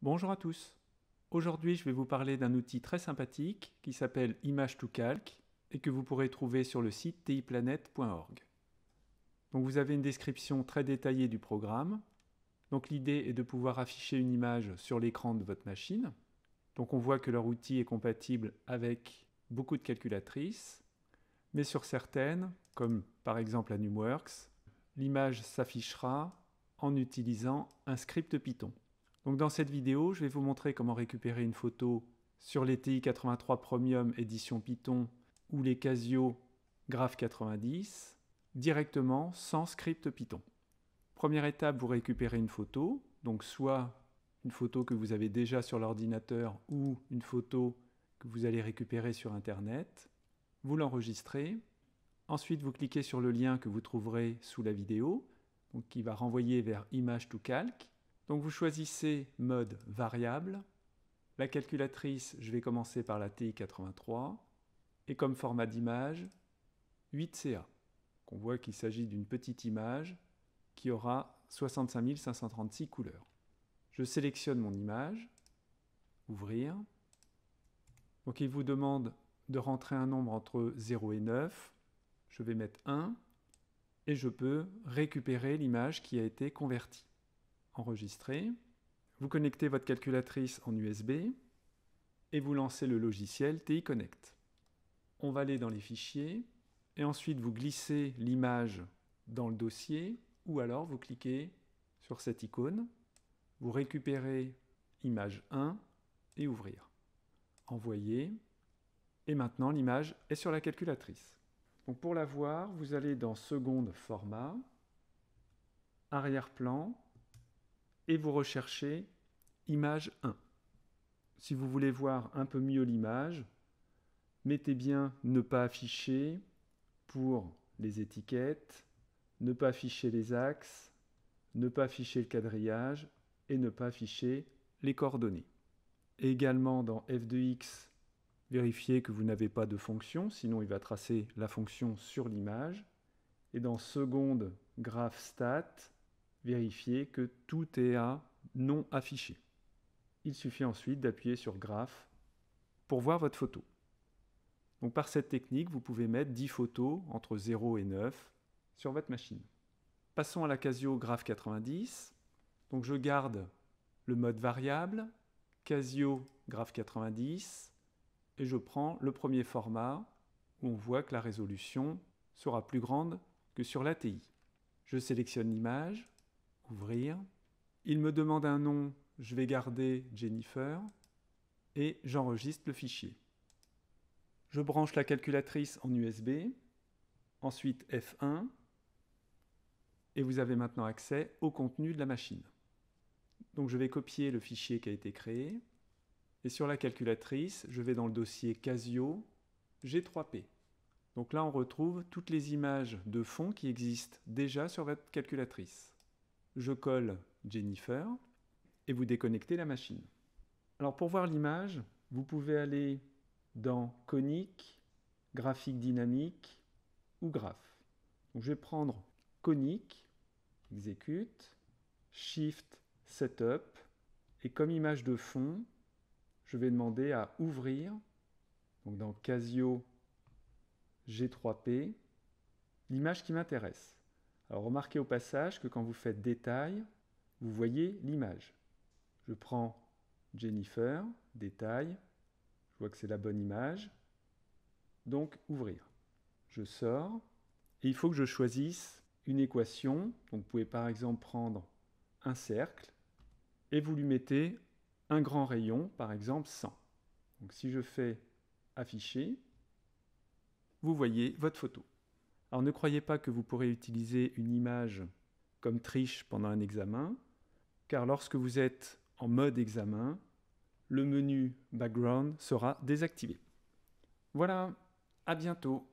Bonjour à tous. Aujourd'hui, je vais vous parler d'un outil très sympathique qui s'appelle Image to Calc et que vous pourrez trouver sur le site tiplanet.org. Donc vous avez une description très détaillée du programme. Donc l'idée est de pouvoir afficher une image sur l'écran de votre machine. Donc on voit que leur outil est compatible avec beaucoup de calculatrices, mais sur certaines, comme par exemple la Numworks, l'image s'affichera en utilisant un script Python. Donc dans cette vidéo, je vais vous montrer comment récupérer une photo sur les TI-83 Premium édition Python ou les Casio Graph 90 directement sans script Python. Première étape, vous récupérez une photo, donc soit une photo que vous avez déjà sur l'ordinateur ou une photo que vous allez récupérer sur Internet. Vous l'enregistrez. Ensuite, vous cliquez sur le lien que vous trouverez sous la vidéo, qui va renvoyer vers Image to Calc. Donc vous choisissez mode variable. La calculatrice, je vais commencer par la TI-83. Et comme format d'image, 8CA. On voit qu'il s'agit d'une petite image qui aura 65 536 couleurs. Je sélectionne mon image, ouvrir. Donc il vous demande de rentrer un nombre entre 0 et 9. Je vais mettre 1 et je peux récupérer l'image qui a été convertie enregistrer, vous connectez votre calculatrice en USB et vous lancez le logiciel TI Connect. On va aller dans les fichiers et ensuite vous glissez l'image dans le dossier ou alors vous cliquez sur cette icône, vous récupérez image 1 et ouvrir. Envoyer et maintenant l'image est sur la calculatrice. Donc pour la voir, vous allez dans seconde format, arrière-plan, et vous recherchez image 1. Si vous voulez voir un peu mieux l'image, mettez bien ne pas afficher pour les étiquettes, ne pas afficher les axes, ne pas afficher le quadrillage et ne pas afficher les coordonnées. également dans f2x, vérifiez que vous n'avez pas de fonction, sinon il va tracer la fonction sur l'image. Et dans seconde graph stat, vérifier que tout est à non affiché. Il suffit ensuite d'appuyer sur Graph pour voir votre photo. Par cette technique, vous pouvez mettre 10 photos entre 0 et 9 sur votre machine. Passons à la Casio Graph 90. Donc je garde le mode variable, Casio Graph 90, et je prends le premier format où on voit que la résolution sera plus grande que sur l'ATI. Je sélectionne l'image, ouvrir. Il me demande un nom, je vais garder Jennifer et j'enregistre le fichier. Je branche la calculatrice en USB, ensuite F1 et vous avez maintenant accès au contenu de la machine. Donc je vais copier le fichier qui a été créé et sur la calculatrice, je vais dans le dossier Casio G3P. Donc là, on retrouve toutes les images de fond qui existent déjà sur votre calculatrice je colle Jennifer et vous déconnectez la machine. Alors pour voir l'image, vous pouvez aller dans conique, graphique dynamique ou graphe. Je vais prendre conique, exécute, shift setup et comme image de fond, je vais demander à ouvrir donc dans Casio G3P l'image qui m'intéresse. Alors remarquez au passage que quand vous faites détail, vous voyez l'image. Je prends Jennifer, détail, je vois que c'est la bonne image, donc ouvrir. Je sors, et il faut que je choisisse une équation, donc vous pouvez par exemple prendre un cercle, et vous lui mettez un grand rayon, par exemple 100. Donc si je fais afficher, vous voyez votre photo. Alors ne croyez pas que vous pourrez utiliser une image comme triche pendant un examen, car lorsque vous êtes en mode examen, le menu Background sera désactivé. Voilà, à bientôt